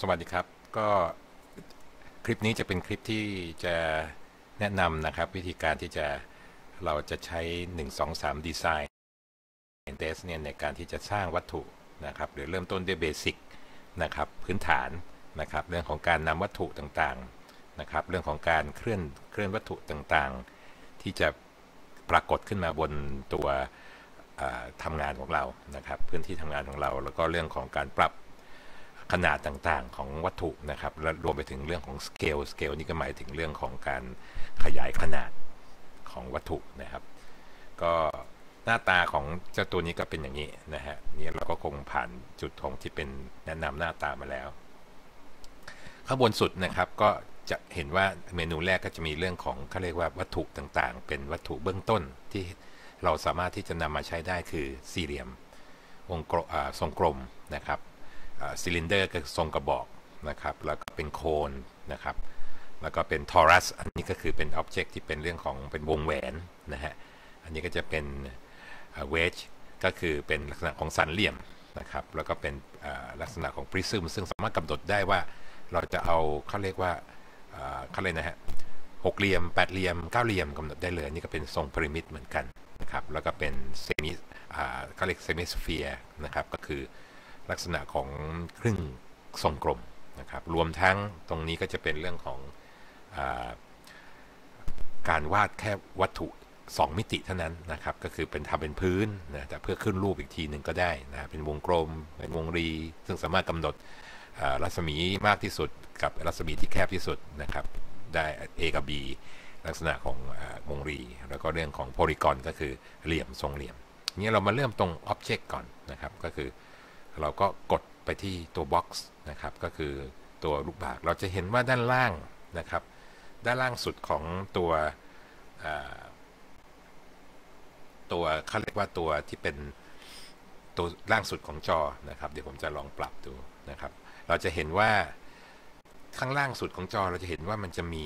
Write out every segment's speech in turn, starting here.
สวัสดีครับ ก็คลิปนี้จะเป็นคลิปที่จะแนะนำนะครับ วิธีการที่จะเราจะใช้ 1 2 3ดีไซน์เ s เนี่ยในการที่จะสร้างวัตถุนะครับ หรือเริ่มต้นด้วยเบสิกนะครับพื้นฐานนะครับ เรื่องของการนำวัตถุต่างๆนะครับ เรื่องของการเคลื่อนเคลื่อนวัตถุต่างๆ ที่จะปรากฏขึ้นมาบนตัวทำงานของเรานะครับ พื้นที่ทำงานของเรา แล้วก็เรื่องของการปรับ ขนาดต่างๆของวัตถุนะครับและรวมไปถึงเรื่องของสเกลสเกลนี่ก็หมายถึงเรื่องของการขยายขนาดของวัตถุนะครับ ก็หน้าตาของเจ้าตัวนี้ก็เป็นอย่างนี้นะฮะนี่เราก็คงผ่านจุดของที่เป็นแนะนำหน้าตามาแล้ว ข้างบนสุดนะครับก็จะเห็นว่าเมนูแรกก็จะมีเรื่องของเขาเรียกว่าวัตถุต่างๆ เป็นวัตถุเบื้องต้นที่เราสามารถที่จะนำมาใช้ได้คือสี่เหลี่ยมวงกลมทรงกลมนะครับ cylinder ก็ทรงกระบอกนะครับ แล้วก็เป็น cone นะครับ แล้วก็เป็น torus อันนี้ก็คือเป็น object ที่เป็นเรื่องของเป็นวงแหวนนะฮะ อันนี้ก็จะเป็นเวจก็คือเป็นลักษณะของสันเหลี่ยมนะครับ แล้วก็เป็นลักษณะของปริซึมซึ่งสามารถกำหนดได้ว่าเราจะเอาเขาเรียกว่าเขาเรียกนะฮะหกเหลี่ยมแปดเหลี่ยมเก้าเหลี่ยมกำหนดได้เลยนี่ก็เป็นทรงพีระมิดเหมือนกันนะครับ แล้วก็เป็น semi เขาเรียก semisphere นะครับ ก็คือ ลักษณะของครึ่งทรงกลมนะครับรวมทั้งตรงนี้ก็จะเป็นเรื่องของอการวาดแค่วัตถุ 2 มิติเท่านั้นนะครับ ก็คือเป็นทำเป็นพื้นนะแต่เพื่อขึ้นรูปอีกทีหนึ่งก็ได้นะเป็นวงกลม เป็นวงรี ซึ่งสามารถกำหนดรัศมีมากที่สุดกับรัศมีที่แคบที่สุดนะครับ ได้ A กับ B ลักษณะของวงรี แล้วก็เรื่องของโพลีกอนก็คือเหลี่ยมทรงเหลี่ยมนี้เรามาเริ่มตรง Object ก่อนนะครับ ก็คือ เราก็กดไปที่ตัว box นะครับก็คือตัวลูกบากเราจะเห็นว่าด้านล่างนะครับ ด้านล่างสุดของตัวตัวเขาเรียกว่าตัวที่เป็นตัวล่างสุดของจอนะครับ เดี๋ยวผมจะลองปรับดูนะครับ เราจะเห็นว่าข้างล่างสุดของจอเราจะเห็นว่ามันจะมี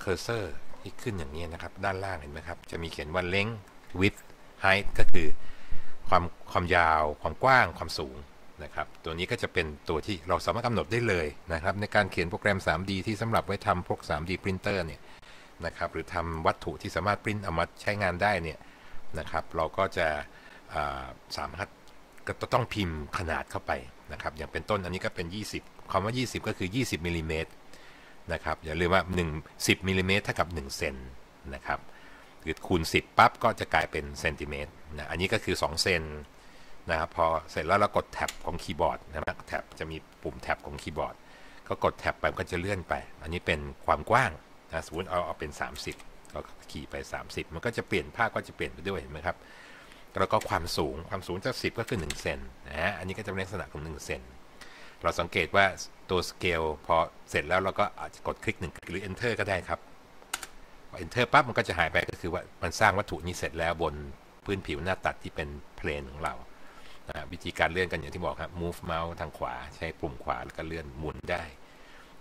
เคอร์เซอร์ที่ขึ้นอย่างนี้นะครับ ด้านล่างเห็นไหมครับ จะมีเขียนว่า length width height ก็คือ ความยาว ความกว้าง ความสูงนะครับ ตัวนี้ก็จะเป็นตัวที่เราสามารถกำหนดได้เลยนะครับ ในการเขียนโปรแกรม 3D ที่สำหรับไว้ทำพวก 3D printer เนี่ยนะครับ หรือทำวัตถุที่สามารถปริ้นเอามาใช้งานได้เนี่ยนะครับ เราก็จะาสามารถก็ต้องพิมพ์ขนาดเข้าไปนะครับ อย่างเป็นต้นอันนี้ก็เป็น 20คำว่า 20 ก็คือ 20มิลลิเมตรนะครับ อย่าลืมว่า 1 10มิลลิเมตรเท่ากับ 1 เซนนะครับหรือคูณ 10 ปั๊บก็จะกลายเป็นเซนติเมตรนะ อันนี้ก็คือ 2 เซน นะครับพอเสร็จแล้วเรากด Tab ของคีย์บอร์ดนะครับ Tab จะมีปุ่ม Tab ของคีย์บอร์ด ก็กดแท็บไปก็จะเลื่อนไป อันนี้เป็นความกว้างนะสมมติเอาเอาเป็น 30 ก็ขี่ไป 30 มันก็จะเปลี่ยนภาพก็จะเปลี่ยนไปด้วยเห็นไหมครับแล้วก็ความสูงความสูงจาก10 ก็คือ1เซนนะฮะอันนี้ก็จะเป็นลักษณะของ1เซนเราสังเกตว่าตัวสเกลพอเสร็จแล้วเราก็อาจจะกดคลิกหนึ่งหรือ enter ก็ได้ครับพอ enter ปั๊บมันก็จะหายไปก็คือว่ามันสร้างวัตถุนี้เสร็จแล้วบนพื้นผิวหน้าตัดที่เป็นเพลนของเรา วิธีการเลื่อนกันอย่างที่บอกครับ move mouse ทางขวาใช้ปุ่มขวาแล้วก็เลื่อนหมุนได้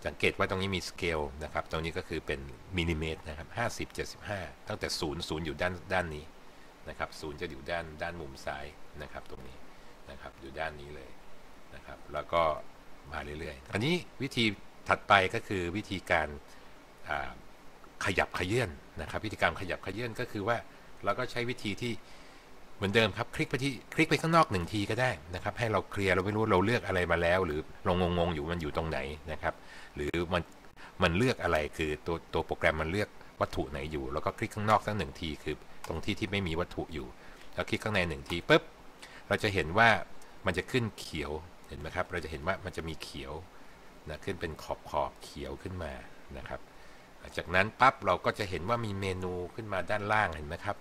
สังเกตว่าตรงนี้มีสเกลนะครับ ตรงนี้ก็คือเป็นมิลลิเมตรนะครับ 50 75 ตั้งแต่ศูนย์ศูนย์อยู่ด้านด้านนี้นะครับศูนย์จะอยู่ด้านด้านมุมซ้ายนะครับตรงนี้นะครับอยู่ด้านนี้เลยนะครับ แล้วก็มาเรื่อยๆ อันนี้วิธีถัดไปก็คือวิธีการขยับขยื่นนะครับ วิธีการขยับขยื่นก็คือว่าเราก็ใช้วิธีที่ เหมือนเดิมครับ คลิกไปที่คลิกไปข้างนอกหนึ่งทีก็ได้นะครับ ให้เราเคลียร์เราไม่รู้เราเลือกอะไรมาแล้ว หรือเรางงๆอยู่มันอยู่ตรงไหนนะครับ หรือมันมันเลือกอะไรคือตัวตัวโปรแกรมมันเลือกวัตถุไหนอยู่ แล้วก็คลิกข้างนอกสักหนึ่งทีคือ ตรงที่ที่ไม่มีวัตถุอยู่แล้วคลิกข้างในหนึ่งทีปุ๊บเราจะเห็นว่ามันจะขึ้นเขียวเห็นไหมครับ เราจะเห็นว่ามันจะมีเขียวนะขึ้นเป็นขอบขอบเขียวขึ้นมานะครับ จากนั้นปั๊บเราก็จะเห็นว่ามีเมนูขึ้นมาด้านล่างเห็นไหมครับ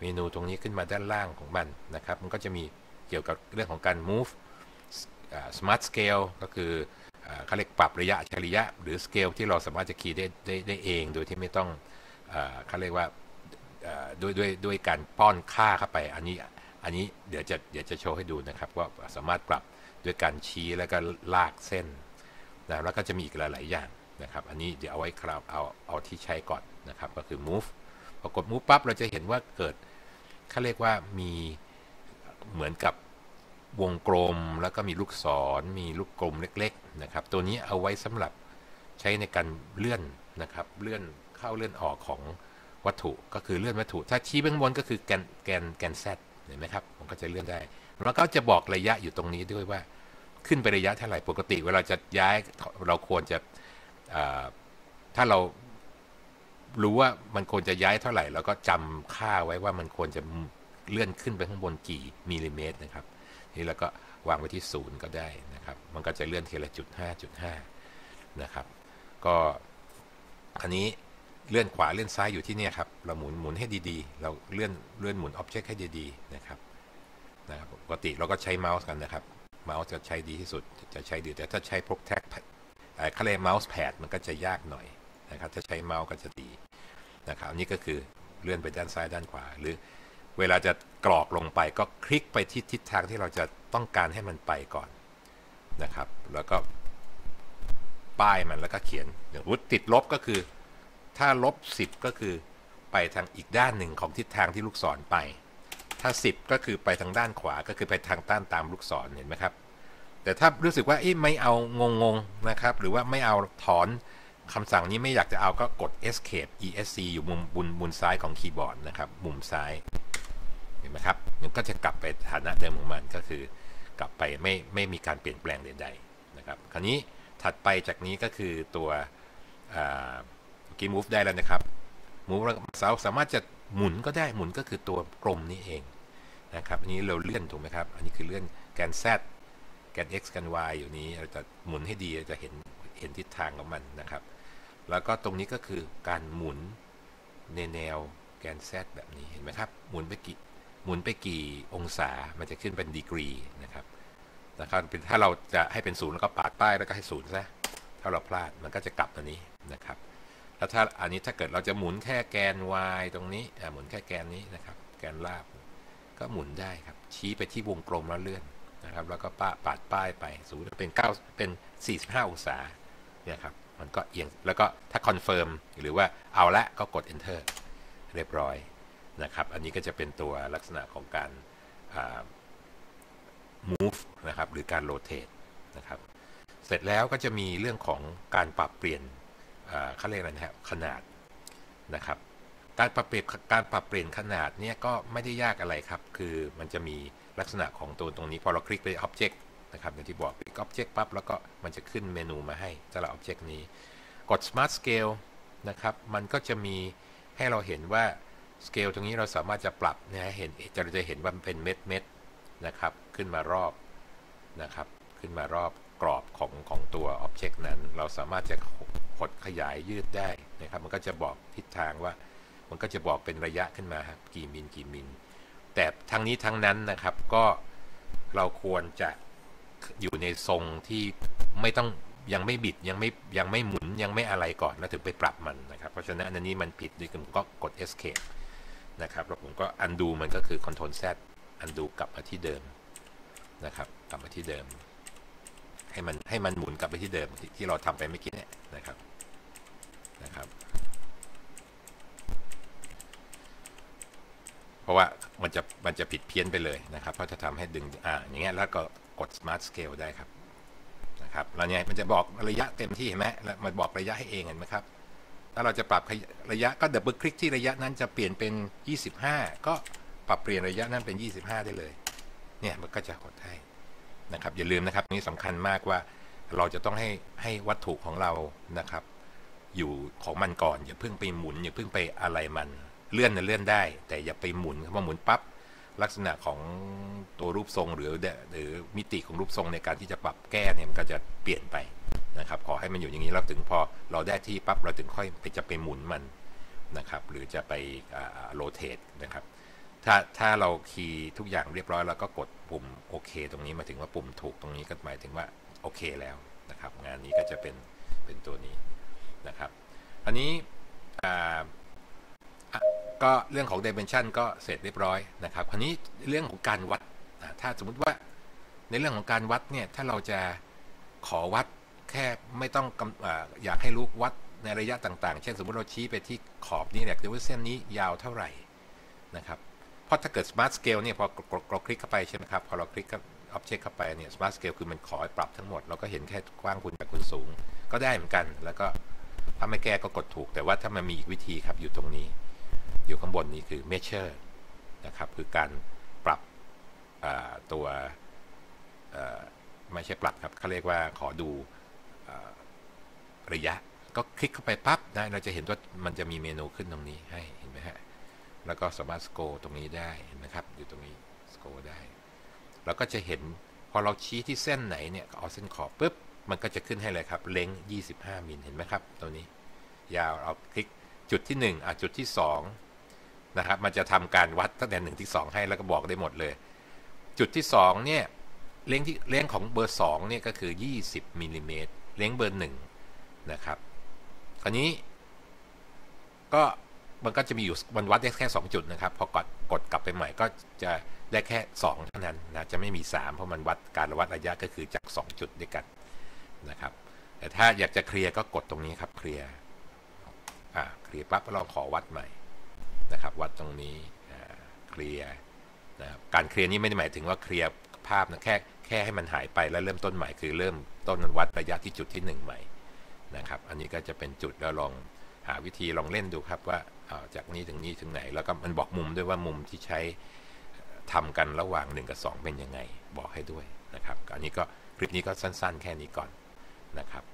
เมนูตรงนี้ขึ้นมาด้านล่างของมันนะครับ มันก็จะมีเกี่ยวกับเรื่องของการ move smart scale ก็คือเขาเรียกปรับระยะอัจฉริยะ หรือ scale ที่เราสามารถจะคีย์ได้ได้ได้เอง โดยที่ไม่ต้องเขาเรียกว่าอ่าด้วยด้วยด้วยการป้อนค่าเข้าไป อันนี้อันนี้เดี๋ยวจะเดี๋ยวจะโชว์ให้ดูนะครับว่าสามารถปรับด้วยการชี้แล้วก็ลากเส้นนะแล้วก็จะมีอีกหลาย ๆ อย่างนะครับ อันนี้เดี๋ยวเอาไว้คราวเอาเอาที่ใช้ก่อนนะครับ ก็คือ move พอกด move ปั๊บเราจะเห็นว่าเกิด เขาเรียกว่ามีเหมือนกับวงกลมแล้วก็มีลูกศร มีลูกกลมเล็ก ๆ นะครับ ตัวนี้เอาไว้สำหรับใช้ในการเลื่อนนะครับ เลื่อนเข้าเลื่อนออกของวัตถุก็คือเลื่อนวัตถุ ถ้าชี้เบื้องบนก็คือแกนแกนแกน Z เห็นไหมครับมันก็จะเลื่อนได้แล้วก็จะบอกระยะอยู่ตรงนี้ด้วยว่าขึ้นไประยะเท่าไหร่ปกติ เวลาจะย้ายเราควรจะถ้าเรา รู้ว่ามันควรจะย้ายเท่าไหร่ แล้วก็จำค่าไว้ว่ามันควรจะเลื่อนขึ้นไปข้างบนกี่มิลลิเมตรนะครับ นี่แล้วก็วางไว้ที่ศูนย์ก็ได้นะครับ มันก็จะเลื่อนทีละจุดห้าจุดห้านะครับ ก็อันนี้เลื่อนขวาเลื่อนซ้ายอยู่ที่นี่ครับ เราหมุนหมุนให้ดีๆ เราเลื่อนเลื่อนหมุนอ็อบเจกต์ให้ดีๆนะครับนะครับ ปกติเราก็ใช้เมาส์กันนะครับ เมาส์จะใช้ดีที่สุด จะใช้ดีแต่ถ้าใช้พวกแท็กเขาเรียกเมาส์แพดมันก็จะยากหน่อย นะครับถ้าใช้เมาส์ก็จะดีนะครับนี่ก็คือเลื่อนไปด้านซ้ายด้านขวา หรือเวลาจะกรอกลงไปก็คลิกไปที่ทิศทางที่เราจะต้องการให้มันไปก่อนนะครับ แล้วก็ป้ายมันแล้วก็เขียนอย่างวุฒติดลบก็คือ ถ้าลบ 10 ก็คือไปทางอีกด้านหนึ่งของทิศทางที่ลูกศรไป ถ้า 10 ก็คือไปทางด้านขวาก็คือไปทางต้านตามลูกศรเห็นไหมครับ แต่ถ้ารู้สึกว่าไม่เอางงงนะครับ หรือว่าไม่เอาถอน คำสั่งนี้ไม่อยากจะเอาก็กด escape esc อยู่มุมบุนมุมซ้ายของคีย์บอร์ดนะครับ มุมซ้าย เห็นไหมครับ มันก็จะกลับไปฐานะเดิมของมันก็คือกลับไปไม่ไม่มีการเปลี่ยนแปลงใดๆนะครับ คราวนี้ถัดไปจากนี้ก็คือตัวกี้ move ได้แล้วนะครับ move เราสามารถจะหมุนก็ได้หมุนก็คือตัวกลมนี้เองนะครับ อันนี้เราเลื่อนถูกไหมครับ อันนี้คือเลื่อนแกน z แกน x แกน y อยู่นี้เราจะหมุนให้ดีเราจะเห็นเห็นทิศทางของมันนะครับ แล้วก็ตรงนี้ก็คือการหมุนในแนวแกน z แบบนี้เห็นไหมครับ หมุนไปกี่หมุนไปกี่องศามันจะขึ้นเป็นดีกรีนะครับนะครับถ้าเราจะให้เป็นศูนย์แล้วก็ปาดป้ายแล้วก็ให้ศูนย์ซะถ้าเราพลาดมันก็จะกลับตัวนี้นะครับ แล้วถ้าอันนี้ถ้าเกิดเราจะหมุนแค่แกน y ตรงนี้หมุนแค่แกนนี้นะครับ แกนราบ ก็หมุนได้ครับ ชี้ไปที่วงกลมแล้วเลื่อนนะครับ แล้วก็ปาปาดป้ายไปศูนย์เป็น9เป็น 45 องศาเนี่ยครับ มันก็เอียงแล้วก็ถ้า confirm หรือว่าเอาละก็กด enter เรียบร้อยนะครับ อันนี้ก็จะเป็นตัวลักษณะของการ move นะครับ หรือการ rotate นะครับ เสร็จแล้วก็จะมีเรื่องของการปรับเปลี่ยนเขาเรียกอะไรนะครับขนาดนะครับ การปรับเปลี่ยนการปรับเปลี่ยนขนาดเนี่ยก็ไม่ได้ยากอะไรครับ คือมันจะมีลักษณะของตัวตรงนี้พอเราคลิกไป Object นะครับอย่างที่บอกคลิก Object ปั๊บแล้วก็มันจะขึ้นเมนูมาให้สำหรับ Object นี้ กด Smart Scale นะครับ มันก็จะมีให้เราเห็นว่า Scale ตรงนี้เราสามารถจะปรับนะเห็นจะเราจะเห็นว่ามันเป็นเม็ดเม็ดนะครับ ขึ้นมารอบนะครับ ขึ้นมารอบกรอบของของตัว Object นั้น เราสามารถจะกดขยายยืดได้นะครับ มันก็จะบอกทิศทางว่า มันก็จะบอกเป็นระยะขึ้นมาครับกี่มิลกี่มิลแต่ทั้งนี้ทั้งนั้นนะครับก็เราควรจะ อยู่ในทรงที่ไม่ต้องยังไม่บิดยังไม่ยังไม่หมุนยังไม่อะไรก่อนแล้วถึงไปปรับมันนะครับเพราะฉะนั้นอันนี้มันผิดด้วยผมก็กด escape นะครับแล้วผมก็ undo มันก็คือ control z undo กลับมาที่เดิมนะครับ กลับมาที่เดิม ให้มันให้มันหมุนกลับไปที่เดิมที่เราทำไปเมื่อกี้เนี่ยนะครับนะครับ เพ ราะว่ามันจะมันจะผิดเพี้ยนไปเลยนะครับ เพราะจะทำให้ดึงอ่าอย่างเงี้ยแล้วก็กด smart scale ได้ครับนะครับแล้วเนี่ยมันจะบอกระยะเต็มที่เห็นไหมแล้วมันบอกระยะให้เองเห็นไหมครับถ้าเราจะปรับระยะก็ดับเบิลคลิกที่ระยะนั้นจะเปลี่ยนเป็น 25 ก็ปรับเปลี่ยนระยะนั้นเป็น 25 ได้เลย เนี่ยมันก็จะกดให้นะครับอย่าลืมนะครับนี่สำคัญมากว่าเราจะต้องให้ให้วัตถุของเรานะครับ อยู่ของมันก่อนอย่าเพิ่งไปหมุนอย่าเพิ่งไปอะไรมัน เลื่อนนะเลื่อนได้ แต่อย่าไปหมุนเพอหมุนปั๊บลักษณะของตัวรูปทรงหรือหรือมิติของรูปทรงในการที่จะปรับแก้เนี่ยมันก็จะเปลี่ยนไปนะครับ ขอให้มันอยู่อย่างนี้แล้วถึงพอเราได้ที่ปั๊บเราถึงค่อยไปจะไปหมุนมันนะครับ หรือจะไปโรเตทนะครับ ถ้าถ้าเราคีย์ทุกอย่างเรียบร้อยแล้วก็กดปุ่มโอเค ตรงนี้มาถึงว่าปุ่มถูกตรงนี้ก็หมายถึงว่าโอเคแล้วนะครับ งานนี้ก็จะเป็นเป็นตัวนี้นะครับ อันนี้ ก็เรื่องของ dimension ก็เสร็จเรียบร้อยนะครับคราวนี้เรื่องของการวัดถ้าสมมุติว่าในเรื่องของการวัดเนี่ยถ้าเราจะขอวัดแค่ไม่ต้องอยากให้รู้วัดในระยะต่างๆ เช่นสมมติเราชี้ไปที่ขอบนี้เนี่ยว่าเส้นนี้ยาวเท่าไหร่นะครับเพราะถ้าเกิด smart scale เนี่ยพอเราคลิกเข้าไปใช่ไหมครับพอเราคลิก Object เข้าไปเนี่ย Smart Scale คือมันขอปรับทั้งหมด เราก็เห็นแค่กว้างคุณกับคุณสูง ก็ได้เหมือนกัน แล้วก็ถ้าไม่แก้ก็กดถูก แต่ว่าถ้ามันมีอีกวิธีครับอยู่ตรงนี้ อยู่ข้างบนนี้คือ Measure นะครับ คือการปรับตัวไม่ใช่ปรับครับเขาเรียกว่าขอดูระยะ ก็คลิกเข้าไปปั๊บนะเราจะเห็นว่ามันจะมีเมนูขึ้นตรงนี้ให้เห็นไหมฮะแล้วก็สามารถสโกตรงนี้ได้เห็นไหมครับ อยู่ตรงนี้สโกได้เราก็จะเห็นพอเราชี้ที่เส้นไหนเนี่ยเอาเส้นขอบปุ๊บมันก็จะขึ้นให้เลยครับเล้ง 25มิลเห็นไหมครับ ตัวนี้ ยาวเราคลิกจุดที่ 1อะจุดที่ 2 นะครับ มันจะทำการวัดตั้งแต่1ที่2ให้แล้วก็บอกได้หมดเลย จุดที่2เนี่ยเลงที่เลงของเบอร์2เนี่ยก็คือ 20มิลลิเมตรเลงเบอร์1นะครับ คราวนี้ก็มันก็จะมีอยู่มันวัดได้แค่ 2 จุดนะครับ พอกดกดกลับไปใหม่ก็จะได้แค่ 2 เท่านั้นนะจะไม่มี 3 เพราะมันวัดการวัดระยะก็คือจาก 2 จุดด้วยกันนะครับ แต่ถ้าอยากจะเคลียร์ก็กดตรงนี้ครับเคลียร์อ่าเคลียร์ปั๊บเราขอวัดใหม่ นะครับวัดตรงนี้เคลียร์นะครับการเคลียร์นี่ไม่ได้หมายถึงว่าเคลียร์ภาพนะแค่แค่ให้มันหายไปแล้วเริ่มต้นใหม่คือเริ่มต้นวัดระยะที่จุดที่ 1 ใหม่นะครับอันนี้ก็จะเป็นจุดแล้วลองหาวิธีลองเล่นดูครับว่าาจากนี้ถึงนี้ถึงไหน แล้วก็มันบอกมุมด้วยว่ามุมที่ใช้ทำกันระหว่าง 1 กับ 2 เป็นยังไง บอกให้ด้วยนะครับ อันนี้ก็คลิปนี้ก็สั้น ๆ แค่นี้ก่อนนะครับ